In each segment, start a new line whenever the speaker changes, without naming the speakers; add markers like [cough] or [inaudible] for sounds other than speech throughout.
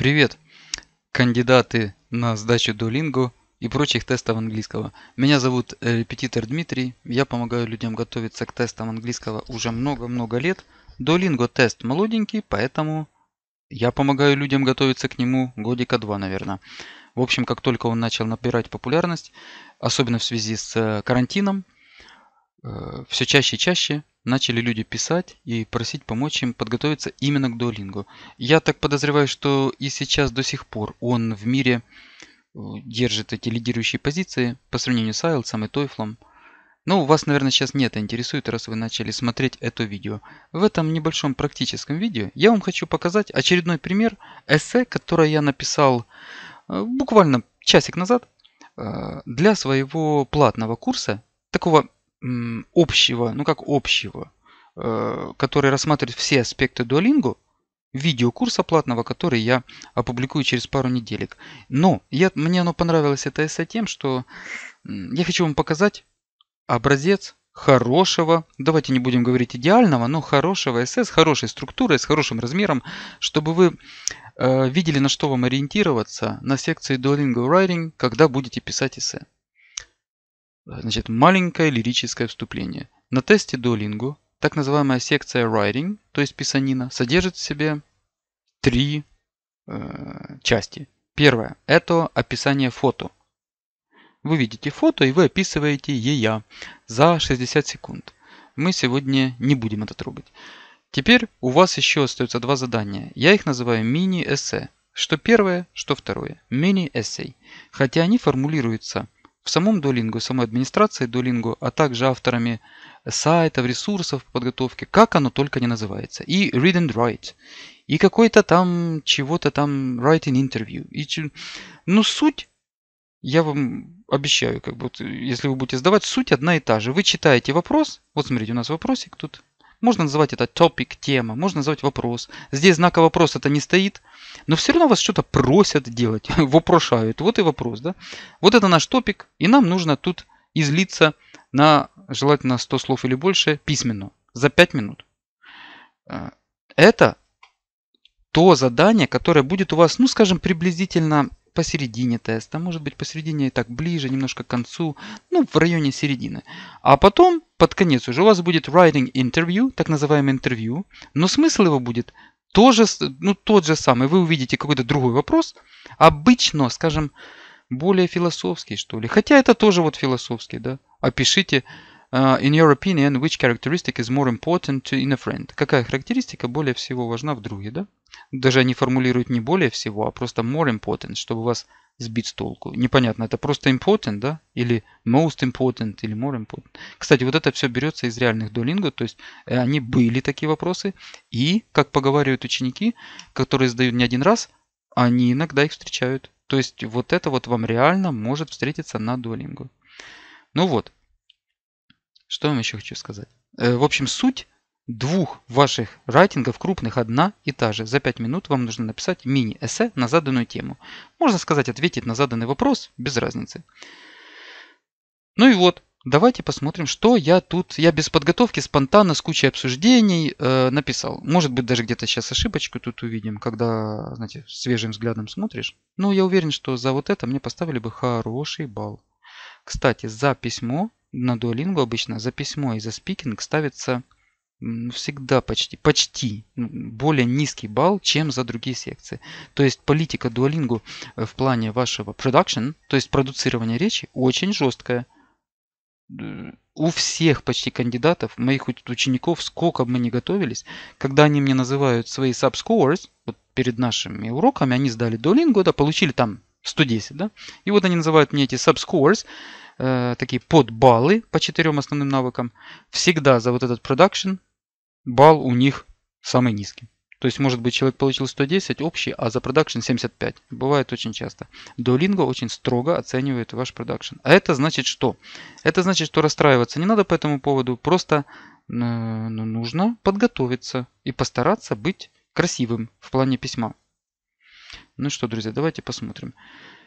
Привет, кандидаты на сдачу Duolingo и прочих тестов английского. Меня зовут э, репетитор Дмитрий. Я помогаю людям готовиться к тестам английского уже много-много лет. Duolingo тест молоденький, поэтому я помогаю людям готовиться к нему годика два, наверное. В общем, как только он начал набирать популярность, особенно в связи с э, карантином, э, все чаще и чаще начали люди писать и просить помочь им подготовиться именно к Duolingo. Я так подозреваю, что и сейчас до сих пор он в мире э, держит эти лидирующие позиции по сравнению с IELTS и TOEFL. Но вас, наверное, сейчас не это интересует, раз вы начали смотреть это видео. В этом небольшом практическом видео я вам хочу показать очередной пример эссе, которое я написал э, буквально часик назад э, для своего платного курса, такого общего, ну как общего, э, который рассматривает все аспекты Duolingo, видеокурса платного, который я опубликую через пару неделек. Но я, мне оно понравилось это эссе тем, что я хочу вам показать образец хорошего, давайте не будем говорить идеального, но хорошего эссе с хорошей структурой, с хорошим размером, чтобы вы э, видели, на что вам ориентироваться на секции Duolingo Writing, когда будете писать эссе. Значит, маленькое лирическое вступление. На тесте Duolingo так называемая секция Writing, то есть писанина, содержит в себе три э, части. Первое – это описание фото. Вы видите фото и вы описываете ея за 60 секунд. Мы сегодня не будем это трогать. Теперь у вас еще остается два задания. Я их называю мини-эссе. Что первое, что второе. Мини-эссей. Хотя они формулируются – в самом Duolingo, самой администрации Duolingo, а также авторами сайтов, ресурсов по подготовке, как оно только не называется. И read and write, и какой-то там чего-то там writing interview. И, ну, суть, я вам обещаю, как бы, если вы будете сдавать, суть одна и та же. Вы читаете вопрос, вот смотрите, у нас вопросик тут, можно называть это топик, тема, можно назвать вопрос. Здесь знака вопроса это не стоит, но все равно вас что-то просят делать, [laughs] вопрошают. Вот и вопрос, да? Вот это наш топик, и нам нужно тут излиться на, желательно 100 слов или больше, письменно, за 5 минут. Э, это то задание, которое будет у вас, ну, скажем, приблизительно посередине теста, может быть посередине и так ближе, немножко к концу, ну в районе середины. А потом под конец уже у вас будет writing interview, так называемое интервью, но смысл его будет тоже, ну, тот же самый. Вы увидите какой-то другой вопрос, обычно, скажем, более философский, что ли. Хотя это тоже вот философский, да. Опишите, in your opinion, which characteristic is more important to in a friend? Какая характеристика более всего важна в друге, да? Даже они формулируют не более всего, а просто more important, чтобы вас сбить с толку. Непонятно, это просто important, да? Или most important, или more important. Кстати, вот это все берется из реальных Duolingo, то есть э, они были такие вопросы. И, как поговаривают ученики, которые сдают не один раз, они иногда их встречают. То есть вот это вот вам реально может встретиться на Duolingo. Ну вот, что я вам еще хочу сказать. Э, в общем, суть двух ваших райтингов крупных одна и та же. За 5 минут вам нужно написать мини-эссе на заданную тему. Можно сказать, ответить на заданный вопрос, без разницы. Ну и вот, давайте посмотрим, что я тут, я без подготовки, спонтанно, с кучей обсуждений э, написал. Может быть, даже где-то сейчас ошибочку тут увидим, когда, знаете, свежим взглядом смотришь. Но я уверен, что за вот это мне поставили бы хороший балл. Кстати, за письмо на Duolingo обычно, за письмо и за спикинг ставится всегда почти, почти более низкий балл, чем за другие секции. То есть политика Duolingo э, в плане вашего production, то есть продуцирования речи, очень жесткая. У всех почти кандидатов, моих учеников, сколько бы мы ни готовились, когда они мне называют свои subscores, вот перед нашими уроками они сдали Duolingo, да, получили там 110, да, и вот они называют мне эти subscores, э, такие подбаллы по четырем основным навыкам, всегда за вот этот production балл у них самый низкий. То есть, может быть, человек получил 110 общий, а за продакшн 75. Бывает очень часто. Duolingo очень строго оценивает ваш продакшн. А это значит что? Это значит, что расстраиваться не надо по этому поводу. Просто э, ну, нужно подготовиться и постараться быть красивым в плане письма. Ну что, друзья, давайте посмотрим.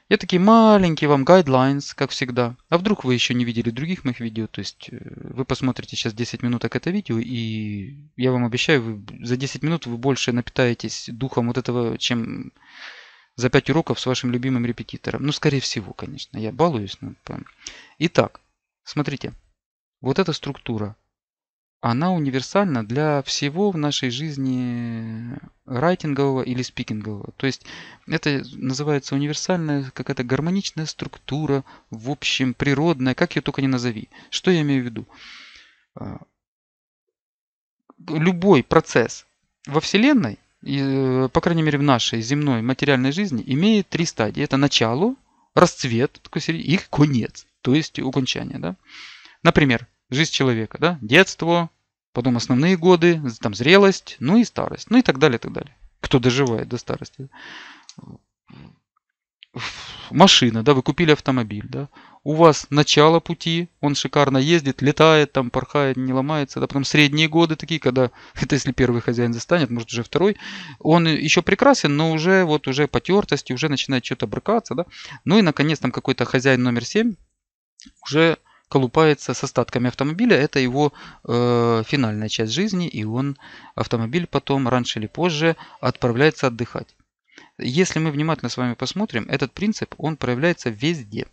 Я такие маленькие вам guidelines, как всегда. А вдруг вы еще не видели других моих видео, то есть э, вы посмотрите сейчас 10 минуток это видео, и я вам обещаю, вы, за 10 минут вы больше напитаетесь духом вот этого, чем за 5 уроков с вашим любимым репетитором. Ну, скорее всего, конечно. Я балуюсь. Но... Итак, смотрите. Вот эта структура она универсальна для всего в нашей жизни райтингового или спикингового. То есть это называется универсальная какая-то гармоничная структура, в общем, природная, как ее только не назови. Что я имею в виду? А, любой процесс во Вселенной, э, по крайней мере в нашей земной материальной жизни, имеет три стадии. Это начало, расцвет и конец, то есть окончание. Да? Например, жизнь человека, да, детство, потом основные годы, там зрелость, ну и старость, ну и так далее, так далее. Кто доживает до старости. Машина, да, вы купили автомобиль, да, у вас начало пути, он шикарно ездит, летает, там порхает, не ломается, да, потом средние годы такие, когда, [laughs] это если первый хозяин застанет, может уже второй, он еще прекрасен, но уже вот уже потертости, уже начинает что-то брыкаться, да, ну и наконец там какой-то хозяин номер 7 уже колупается с остатками автомобиля. Это его э, финальная часть жизни, и он, автомобиль потом, раньше или позже, отправляется отдыхать. Если мы внимательно с вами посмотрим, этот принцип, он проявляется везде.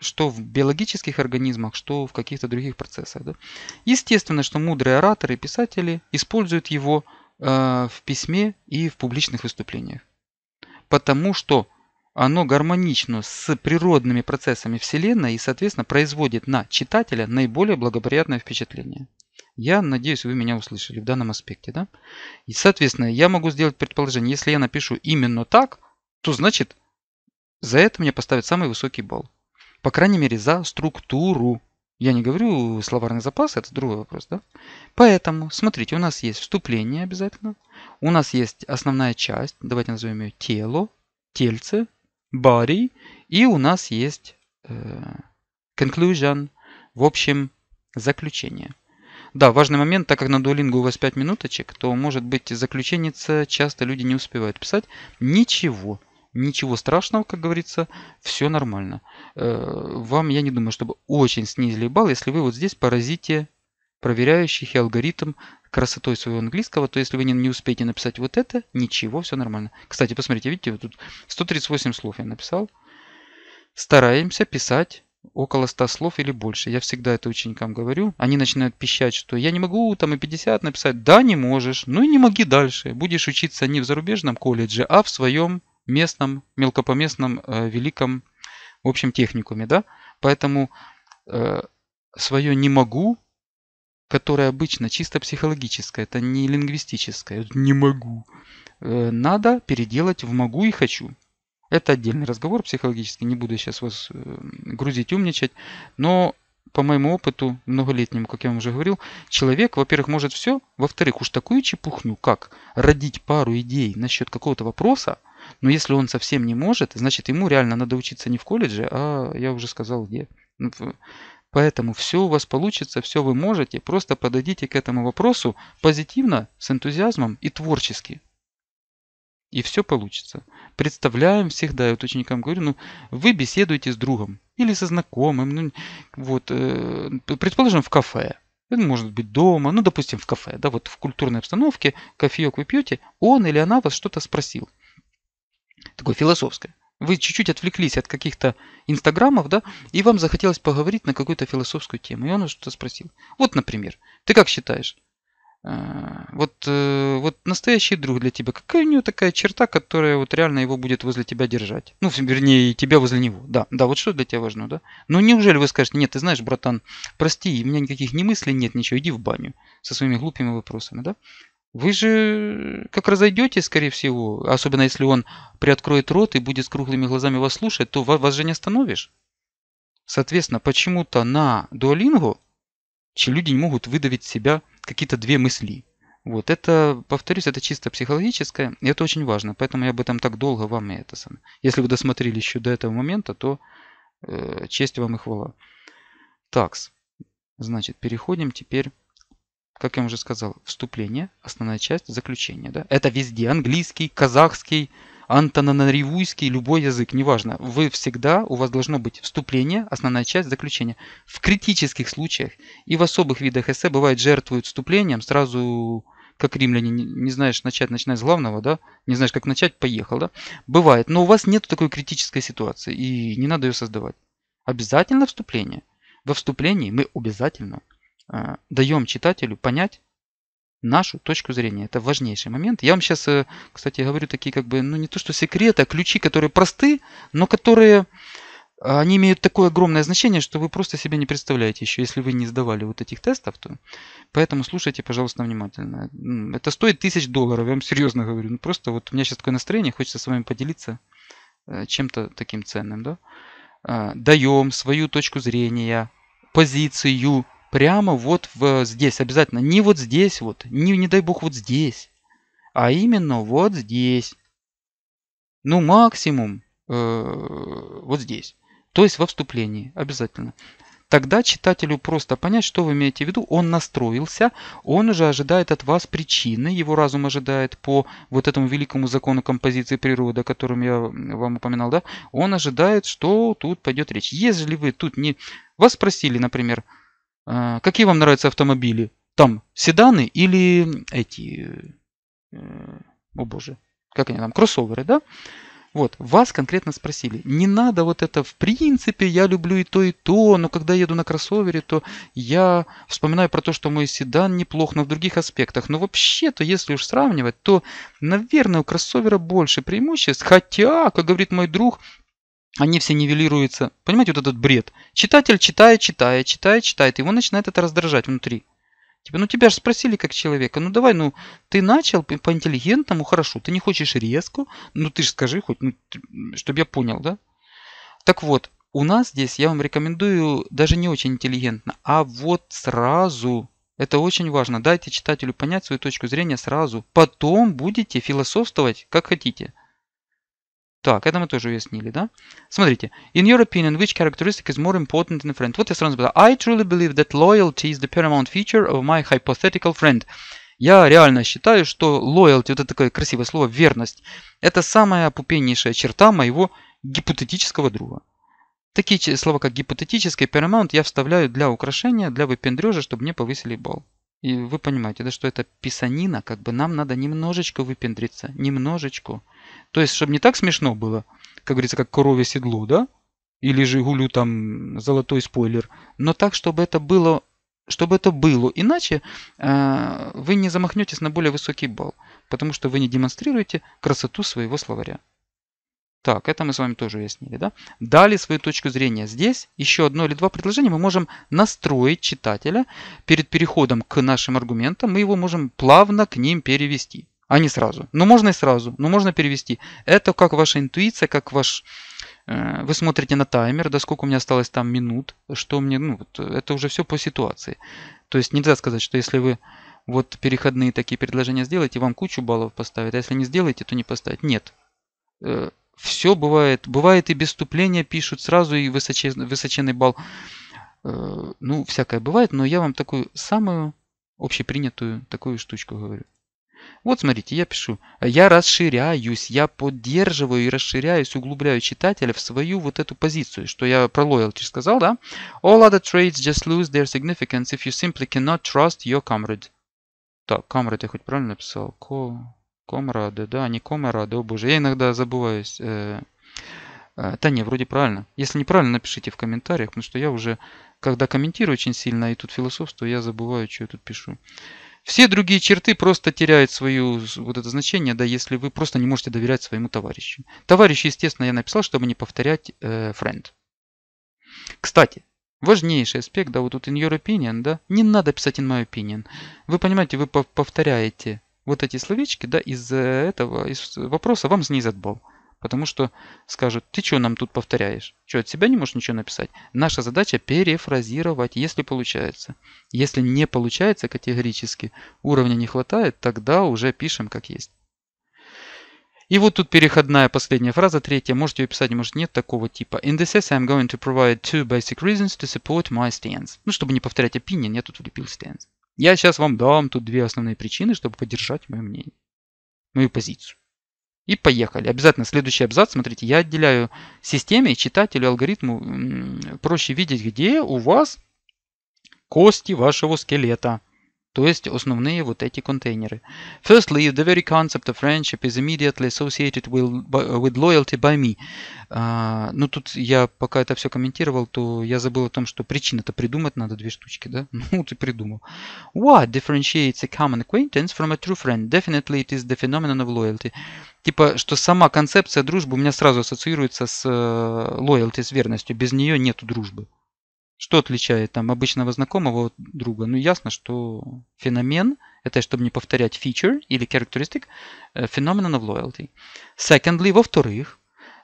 Что в биологических организмах, что в каких-то других процессах. Да? Естественно, что мудрые ораторы и писатели используют его э, в письме и в публичных выступлениях. Потому что оно гармонично с природными процессами Вселенной и, соответственно, производит на читателя наиболее благоприятное впечатление. Я надеюсь, вы меня услышали в данном аспекте. Да? И, соответственно, я могу сделать предположение, если я напишу именно так, то значит, за это мне поставят самый высокий балл. По крайней мере, за структуру. Я не говорю словарный запас, это другой вопрос. Да? Поэтому, смотрите, у нас есть вступление обязательно. У нас есть основная часть, давайте назовем ее тело, тельце, body, и у нас есть э, conclusion, в общем, заключение. Да, важный момент, так как на дуолингу у вас 5 минуточек, то может быть заключенница, часто люди не успевают писать. Ничего, ничего страшного, как говорится, все нормально. Э, вам, я не думаю, чтобы очень снизили балл, если вы вот здесь поразите проверяющих и алгоритм красотой своего английского, то если вы не, не успеете написать вот это, ничего, все нормально. Кстати, посмотрите, видите, вот тут 138 слов я написал. Стараемся писать около 100 слов или больше. Я всегда это ученикам говорю. Они начинают пищать, что я не могу там и 50 написать. Да, не можешь. Ну и не моги дальше. Будешь учиться не в зарубежном колледже, а в своем местном, мелкопоместном, э, великом, в общем, техникуме. Да? Поэтому э, свое не могу которое обычно чисто психологическое, это не лингвистическое, не могу, э, надо переделать в могу и хочу. Это отдельный разговор психологический, не буду сейчас вас э, грузить, умничать, но по моему опыту многолетнему, как я вам уже говорил, человек, во-первых, может все, во-вторых, уж такую чепухню, как родить пару идей насчет какого-то вопроса, но если он совсем не может, значит ему реально надо учиться не в колледже, а я уже сказал где. Поэтому все у вас получится, все вы можете. Просто подойдите к этому вопросу позитивно, с энтузиазмом и творчески. И все получится. Представляем всегда, я вот ученикам говорю, ну, вы беседуете с другом или со знакомым, ну, вот, э, предположим, в кафе. Может быть дома, ну, допустим, в кафе, да, вот в культурной обстановке, кофеек вы пьете, он или она вас что-то спросил. Такое философское. Вы чуть-чуть отвлеклись от каких-то инстаграмов, да, и вам захотелось поговорить на какую-то философскую тему. И он что-то спросил. Вот, например, ты как считаешь? А, вот, э, вот настоящий друг для тебя, какая у него такая черта, которая вот реально его будет возле тебя держать? Ну, вернее, тебя возле него. Да, да, вот что для тебя важно, да? Ну, неужели вы скажете, нет, ты знаешь, братан, прости, у меня никаких ни мыслей нет, ничего, иди в баню со своими глупыми вопросами, да? Вы же как разойдетесь, скорее всего, особенно если он приоткроет рот и будет с круглыми глазами вас слушать, то вас же не остановишь. Соответственно, почему-то на дуалингу люди не могут выдавить в себя какие-то две мысли. Вот это, повторюсь, это чисто психологическое, и это очень важно, поэтому я об этом так долго вам и это самое. Если вы досмотрели еще до этого момента, то э, честь вам и хвала. Такс. Значит, переходим теперь как я уже сказал, вступление, основная часть, заключение. Да? Это везде английский, казахский, антонанаривуйский, любой язык, неважно. Вы всегда, у вас должно быть вступление, основная часть, заключение. В критических случаях и в особых видах эссе бывает жертвуют вступлением, сразу как римляне, не, знаешь начать, начинай с главного, да, не знаешь, как начать, поехал, да, бывает, но у вас нет такой критической ситуации, и не надо ее создавать. Обязательно вступление. Во вступлении мы обязательно даем читателю понять нашу точку зрения. Это важнейший момент. Я вам сейчас, э, кстати, говорю такие как бы, ну не то что секреты, а ключи, которые просты, но которые они имеют такое огромное значение, что вы просто себе не представляете еще, если вы не сдавали вот этих тестов, то поэтому слушайте, пожалуйста, внимательно. Это стоит тысяч долларов, я вам серьезно говорю. Ну просто вот у меня сейчас такое настроение, хочется с вами поделиться э, чем-то таким ценным, да. А, даем свою точку зрения, позицию прямо вот в, здесь обязательно. Не вот здесь вот, не, не дай бог вот здесь, а именно вот здесь. Ну максимум э, вот здесь. То есть во вступлении обязательно. Тогда читателю просто понять, что вы имеете в виду. Он настроился, он уже ожидает от вас причины, его разум ожидает по вот этому великому закону композиции природы, о котором я вам упоминал, да, он ожидает, что тут пойдет речь. Если вы тут не... Вас спросили, например, «А, какие вам нравятся автомобили? Там седаны или эти... Э, о боже, как они там, кроссоверы, да? Вот, вас конкретно спросили. Не надо вот это, в принципе, я люблю и то, и то, но когда еду на кроссовере, то я вспоминаю про то, что мой седан неплох, но в других аспектах. Но вообще-то, если уж сравнивать, то, наверное, у кроссовера больше преимуществ. Хотя, как говорит мой друг, они все нивелируются. Понимаете, вот этот бред. Читатель читает, читает, читает, читает, его начинает это раздражать внутри. Типа, ну тебя же спросили как человека, ну давай, ну ты начал по-интеллигентному, хорошо, ты не хочешь резко, ну ты же скажи хоть, ну, чтобы я понял, да? Так вот, у нас здесь я вам рекомендую даже не очень интеллигентно, а вот сразу. Это очень важно. Дайте читателю понять свою точку зрения сразу. Потом будете философствовать как хотите. Так, это мы тоже уяснили, да? Смотрите. In your opinion, which characteristic is more important in a friend? Вот я сразу сказал. I truly believe that loyalty is the paramount feature of my hypothetical friend. Я реально считаю, что loyalty, вот это такое красивое слово, верность, это самая пупеннейшая черта моего гипотетического друга. Такие слова, как гипотетический, paramount я вставляю для украшения, для выпендрежа, чтобы мне повысили балл. И вы понимаете, да, что это писанина, как бы нам надо немножечко выпендриться, немножечко. То есть, чтобы не так смешно было, как говорится, как коровье седло, да? Или Жигулю там золотой спойлер. Но так, чтобы это было чтобы это было. Иначе э, вы не замахнетесь на более высокий балл, потому что вы не демонстрируете красоту своего словаря. Так, это мы с вами тоже уяснили, да? Дали свою точку зрения. Здесь еще одно или два предложения мы можем настроить читателя перед переходом к нашим аргументам. Мы его можем плавно к ним перевести а не сразу. Но можно и сразу, но можно перевести. Это как ваша интуиция, как ваш... Э, вы смотрите на таймер, да сколько у меня осталось там минут, что мне... Ну, это уже все по ситуации. То есть нельзя сказать, что если вы вот переходные такие предложения сделаете, вам кучу баллов поставят, а если не сделаете, то не поставят. Нет. Э, все бывает. Бывает и без вступления пишут сразу, и высоченный, высоченный балл. Э, ну, всякое бывает, но я вам такую самую общепринятую такую штучку говорю. Вот смотрите, я пишу, я расширяюсь, я поддерживаю и расширяюсь, углубляю читателя в свою вот эту позицию, что я про loyalty сказал, да? All other traits just lose their significance if you simply cannot trust your comrade. Так, comrade я хоть правильно написал? Ко... Комрады, да, не комрады, о боже, я иногда забываюсь. Э, э, да не, вроде правильно. Если неправильно, напишите в комментариях, потому что я уже, когда комментирую очень сильно, и тут философство, я забываю, что я тут пишу. Все другие черты просто теряют свое вот это значение, да, если вы просто не можете доверять своему товарищу. Товарищ, естественно, я написал, чтобы не повторять э, friend. Кстати, важнейший аспект, да, вот тут in your opinion, да, не надо писать in my opinion. Вы понимаете, вы повторяете вот эти словечки, да, из этого из вопроса вам снизят балл. Потому что скажут, ты что нам тут повторяешь? Что, от себя не можешь ничего написать? Наша задача перефразировать, если получается. Если не получается категорически, уровня не хватает, тогда уже пишем как есть. И вот тут переходная последняя фраза, третья. Можете ее писать, может нет, такого типа. In this essay I'm going to provide two basic reasons to support my stance. Ну, чтобы не повторять opinion, я тут влепил stance. Я сейчас вам дам тут две основные причины, чтобы поддержать мое мнение, мою позицию. И поехали. Обязательно следующий абзац. Смотрите, я отделяю системе, читателю, алгоритму проще видеть, где у вас кости вашего скелета. То есть основные вот эти контейнеры. Firstly, the very concept of friendship is immediately associated with, with loyalty by me. Uh, ну тут я пока это все комментировал, то я забыл о том, что причин-то придумать надо две штучки, да? [laughs] Ну ты придумал. What differentiates a common acquaintance from a true friend? Definitely it is the phenomenon of loyalty. Типа, что сама концепция дружбы у меня сразу ассоциируется с uh, loyalty, с верностью. Без нее нету дружбы. Что отличает там обычного знакомого от друга? Ну, ясно, что феномен, это чтобы не повторять feature или characteristic, phenomenon of loyalty. Secondly, во-вторых,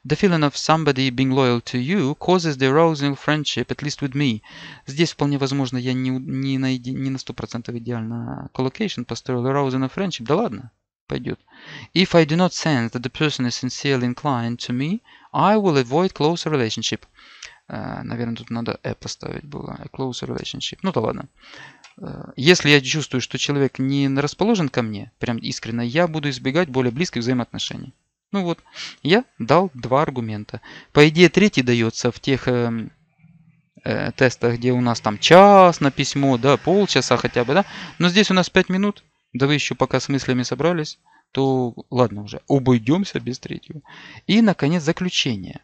the feeling of somebody being loyal to you causes the arousing friendship, at least with me. Здесь вполне возможно, я не, не, на, не на 100% идеально collocation построил arousing of friendship. Да ладно, пойдет. If I do not sense that the person is sincerely inclined to me, I will avoid closer relationship. Э, наверное, тут надо a поставить было. A close relationship. Ну да ладно. Э, если я чувствую, что человек не расположен ко мне, прям искренне, я буду избегать более близких взаимоотношений. Ну вот, я дал два аргумента. По идее, третий дается в тех э, э, тестах, где у нас там час на письмо, да, полчаса хотя бы, да. Но здесь у нас 5 минут, да вы еще пока с мыслями собрались, то ладно уже, обойдемся без третьего. И, наконец, заключение.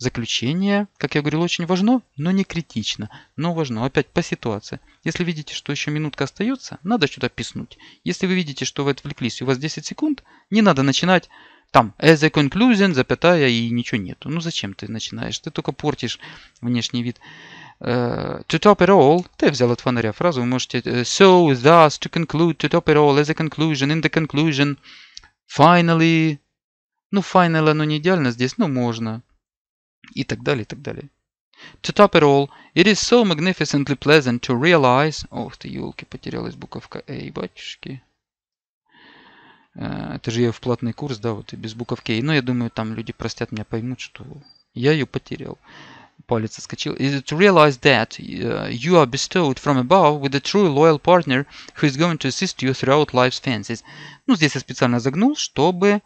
Заключение, как я говорил, очень важно, но не критично, но важно. Опять по ситуации. Если видите, что еще минутка остается, надо что-то писнуть. Если вы видите, что вы отвлеклись, у вас 10 секунд, не надо начинать там as a conclusion, запятая, и ничего нету. Ну зачем ты начинаешь? Ты только портишь внешний вид. Uh, to top it all, ты взял от фонаря фразу, вы можете uh, so, thus, to conclude, to top it all, as a conclusion, in the conclusion, finally. Ну, final оно не идеально здесь, но можно и так далее, и так далее. To top it all, it is so magnificently pleasant to realize... Ох ты, елки, потерялась буковка A, батюшки. Это же я в платный курс, да, вот и без буковки A. Но я думаю, там люди простят меня, поймут, что я ее потерял. Палец отскочил. Is to realize that uh, you are bestowed from above with a true loyal partner who is going to assist you throughout life's fancies. Ну, здесь я специально загнул, чтобы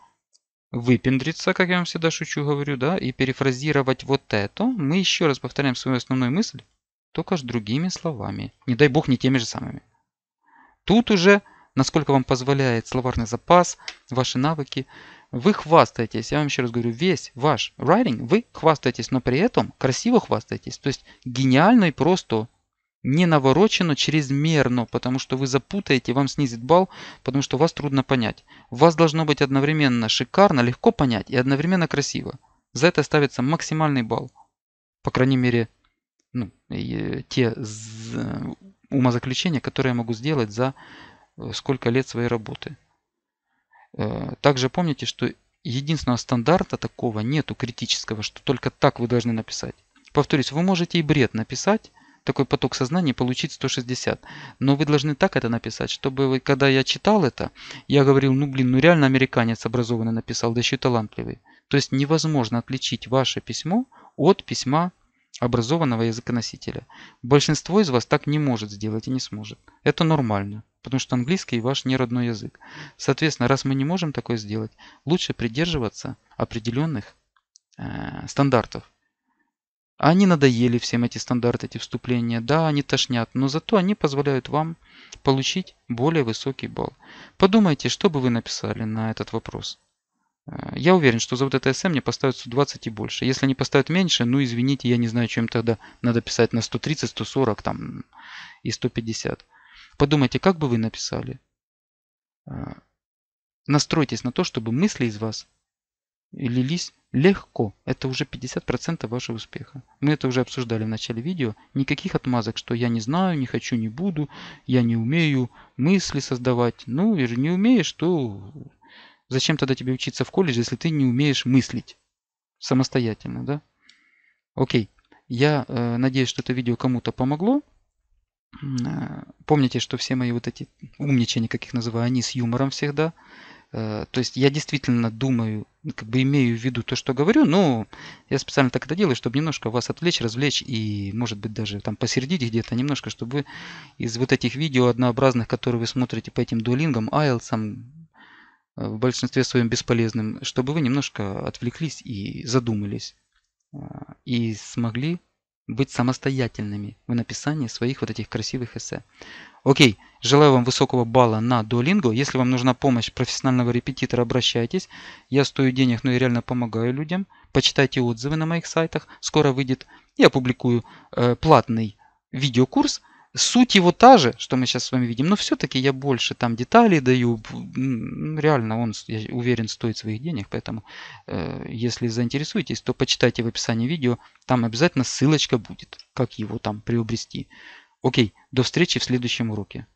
выпендриться, как я вам всегда шучу говорю, да, и перефразировать вот это, мы еще раз повторяем свою основную мысль, только с другими словами. Не дай бог не теми же самыми. Тут уже, насколько вам позволяет словарный запас, ваши навыки, вы хвастаетесь, я вам еще раз говорю, весь ваш writing, вы хвастаетесь, но при этом красиво хвастаетесь. То есть гениально и просто не наворочено чрезмерно, потому что вы запутаете, вам снизит балл, потому что вас трудно понять. У вас должно быть одновременно шикарно, легко понять и одновременно красиво. За это ставится максимальный балл. По крайней мере, ну, э, те умозаключения, которые я могу сделать за э, сколько лет своей работы. Э, также помните, что единственного стандарта такого нету критического, что только так вы должны написать. Повторюсь, вы можете и бред написать, такой поток сознания получить 160. Но вы должны так это написать, чтобы вы, когда я читал это, я говорил, ну блин, ну реально американец образованный написал, да еще и талантливый. То есть невозможно отличить ваше письмо от письма образованного языконосителя. Большинство из вас так не может сделать и не сможет. Это нормально, потому что английский ваш не родной язык. Соответственно, раз мы не можем такое сделать, лучше придерживаться определенных э, стандартов. Они надоели всем эти стандарты, эти вступления. Да, они тошнят, но зато они позволяют вам получить более высокий балл. Подумайте, что бы вы написали на этот вопрос. Э, я уверен, что за вот это эссе мне поставят 120 и больше. Если они поставят меньше, ну извините, я не знаю, чем тогда надо писать на 130, 140 там, и 150. Подумайте, как бы вы написали. Э, настройтесь на то, чтобы мысли из вас лились легко. Это уже 50% вашего успеха. Мы это уже обсуждали в начале видео. Никаких отмазок, что я не знаю, не хочу, не буду, я не умею мысли создавать. Ну, и же не умеешь, то зачем тогда тебе учиться в колледже, если ты не умеешь мыслить самостоятельно, да? Окей. Я э, надеюсь, что это видео кому-то помогло. Э, помните, что все мои вот эти умничания, как их называю, они с юмором всегда. Э, то есть я действительно думаю, как бы имею в виду то, что говорю, но я специально так это делаю, чтобы немножко вас отвлечь, развлечь и, может быть, даже там посередине где-то немножко, чтобы вы из вот этих видео однообразных, которые вы смотрите по этим дуэлингам, IELTS, э, в большинстве своем бесполезным, чтобы вы немножко отвлеклись и задумались. Э, и смогли быть самостоятельными в написании своих вот этих красивых эссе. Окей, желаю вам высокого балла на Duolingo. Если вам нужна помощь профессионального репетитора, обращайтесь. Я стою денег, но я реально помогаю людям. Почитайте отзывы на моих сайтах. Скоро выйдет, я публикую э, платный видеокурс. Суть его та же, что мы сейчас с вами видим, но все-таки я больше там деталей даю. Реально он, я уверен, стоит своих денег, поэтому э, если заинтересуетесь, то почитайте в описании видео, там обязательно ссылочка будет, как его там приобрести. Окей, до встречи в следующем уроке.